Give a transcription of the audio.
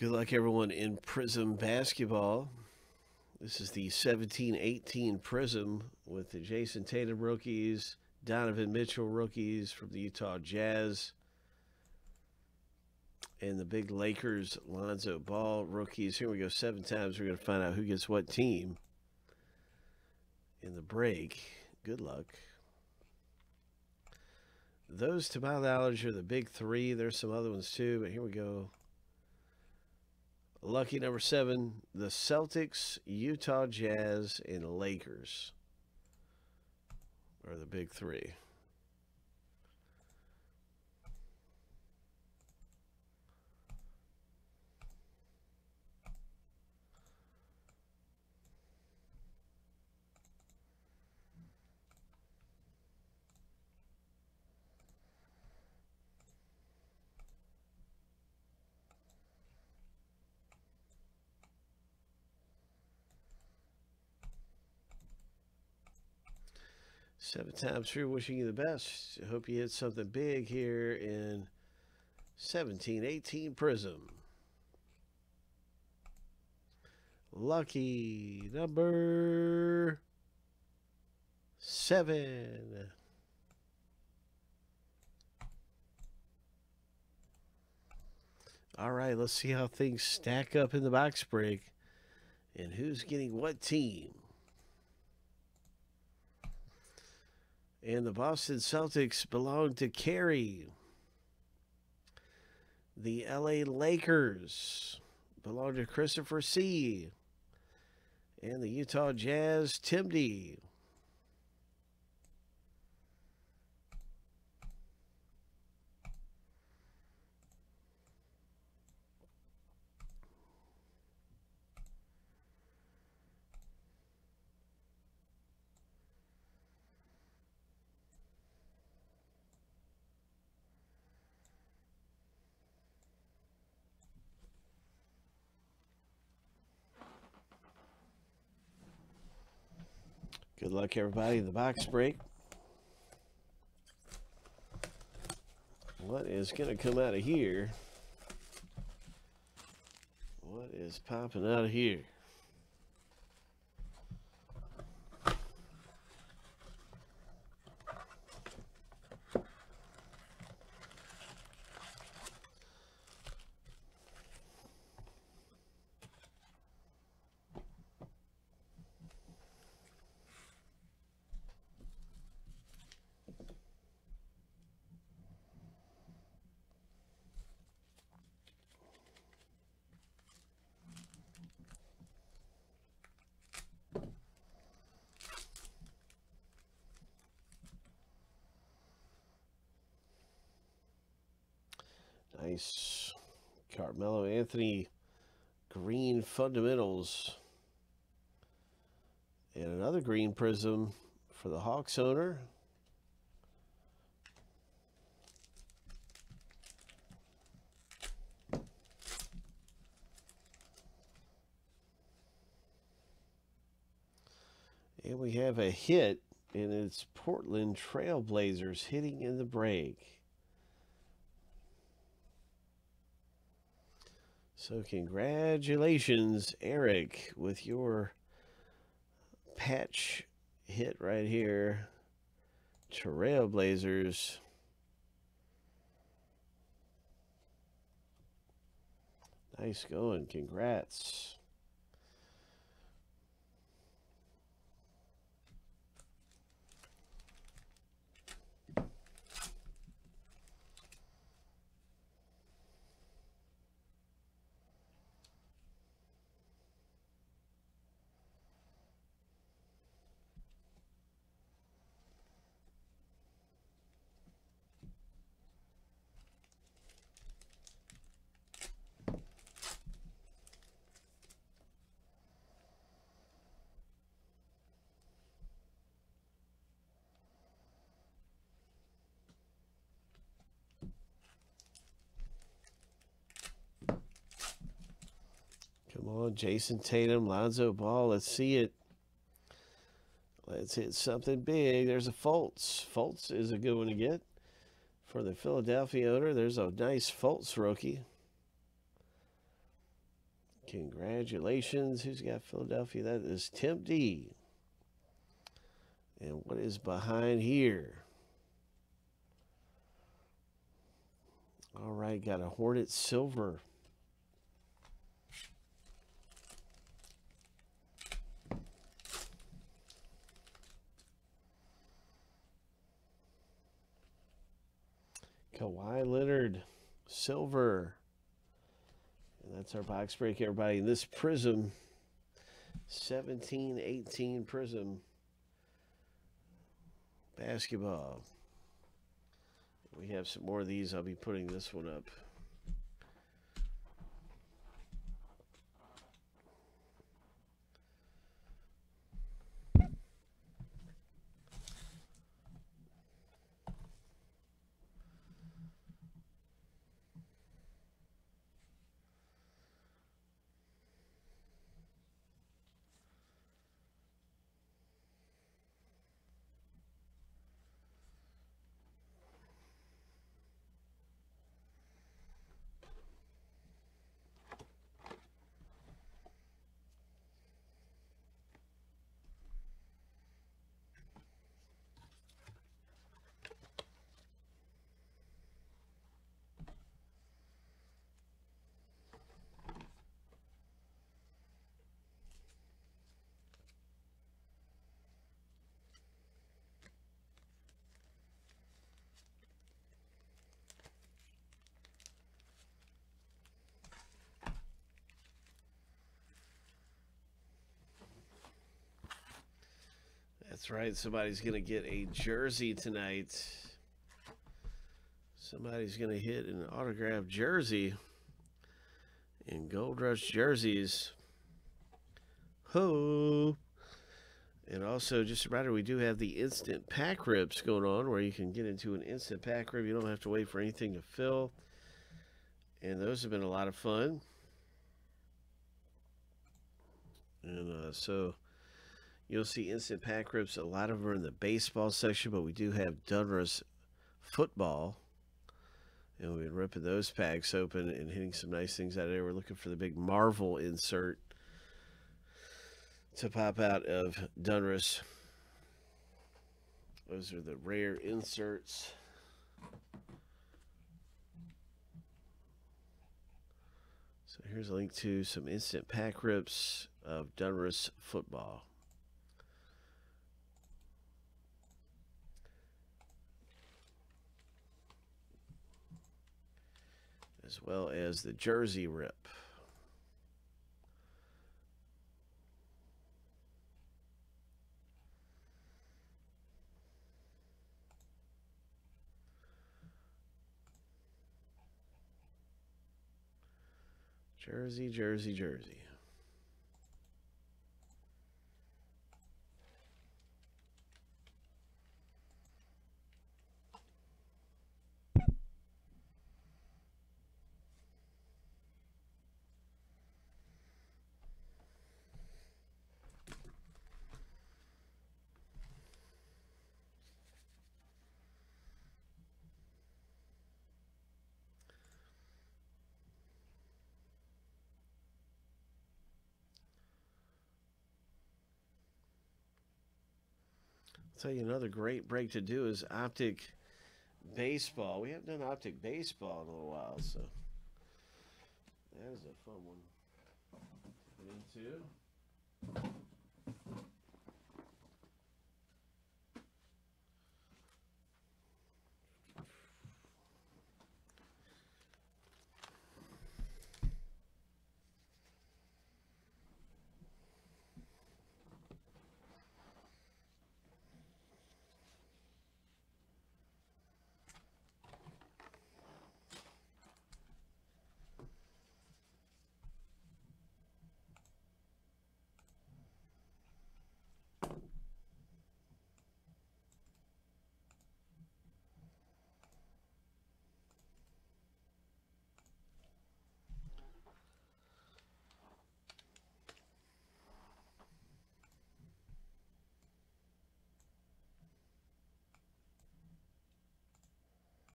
Good luck, everyone, in Prizm basketball. This is the 17 18 Prizm with the Jayson Tatum rookies, Donovan Mitchell rookies from the Utah Jazz, and the big Lakers Lonzo Ball rookies. Here we go, seven times. We're going to find out who gets what team in the break. Good luck. Those, to my knowledge, are the big three. There's some other ones too, but here we go. Lucky number seven, the Celtics, Utah Jazz, and Lakers are the big three. Seven times through, wishing you the best. Hope you hit something big here in 1718 Prizm. Lucky number seven. All right, let's see how things stack up in the box break and who's getting what team. And the Boston Celtics belong to Kerry. The LA Lakers belong to Christopher C. And the Utah Jazz, Tim Good luck, everybody, the box break. What is going to come out of here? What is popping out of here? Nice. Carmelo Anthony green fundamentals. And another green Prizm for the Hawks owner. And we have a hit, and it's Portland Trailblazers hitting in the break. So, congratulations, Eric, with your patch hit right here. Trailblazers. Nice going. Congrats. On, Jayson Tatum, Lonzo Ball. Let's see it. Let's hit something big. There's a Fultz. Fultz is a good one to get for the Philadelphia owner. There's a nice Fultz rookie. Congratulations. Who's got Philadelphia? That is Tim D. And what is behind here? All right, got a Hornet Silver. Kawhi Leonard, silver. And that's our box break, everybody. This Prizm, 1718 Prizm basketball. We have some more of these. I'll be putting this one up. That's right. Somebody's going to get a jersey tonight. Somebody's going to hit an autographed jersey in Gold Rush jerseys. Ho! And also, just a reminder, we do have the instant pack rips going on where you can get into an instant pack rip. You don't have to wait for anything to fill. And those have been a lot of fun. And uh, so You'll see instant pack rips. A lot of them are in the baseball section, but we do have Donruss football. And we've been ripping those packs open and hitting some nice things out of there. We're looking for the big Marvel insert to pop out of Donruss. Those are the rare inserts. So here's a link to some instant pack rips of Donruss football. As well as the jersey rip. Jersey, Jersey, Jersey. Tell you another great break to do is optic baseball. We haven't done optic baseball in a little while, so that is a fun one into.